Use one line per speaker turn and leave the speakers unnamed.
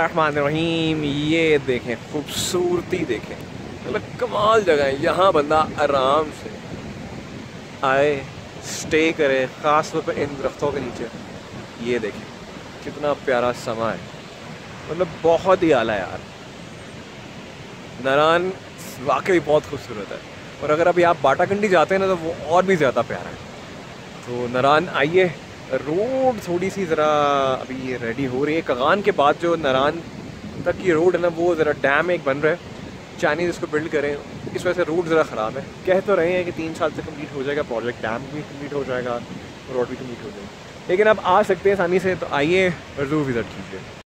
रहीम, ये देखें, खूबसूरती देखें। मतलब कमाल जगह है, यहाँ बंदा आराम से आए स्टे करे, ख़ास तौर पर इन दरख्तों के नीचे। ये देखें, कितना प्यारा समा है। मतलब बहुत ही आला यार। नारायण वाकई बहुत खूबसूरत है। और अगर अभी आप बाटाकंडी जाते हैं ना तो वो और भी ज़्यादा प्यारा है। तो नारायण, आइए। रोड थोड़ी सी ज़रा अभी रेडी हो रही है। कगान के बाद जो नारान तक की रोड है ना, वो ज़रा डैम एक बन रहा है। चाइनीज़ इसको बिल्ड करें। इस वजह से रोड ज़रा ख़राब है। कह तो रहे हैं कि तीन साल से कंप्लीट हो जाएगा प्रोजेक्ट डैम भी कंप्लीट हो जाएगा रोड भी कंप्लीट हो जाएगी। लेकिन आप आ सकते हैं आसानी से तो आइए और ज़रूर विज़िट कीजिए